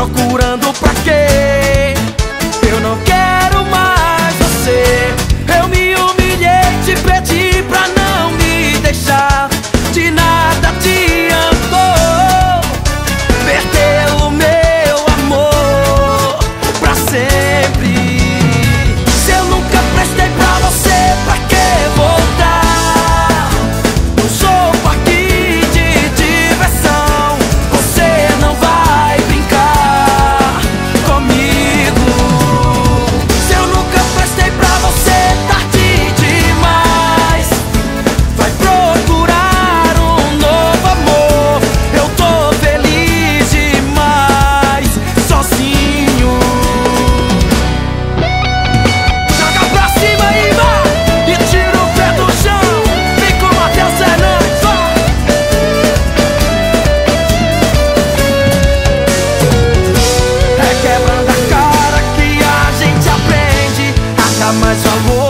procurando pra quê? mais favor.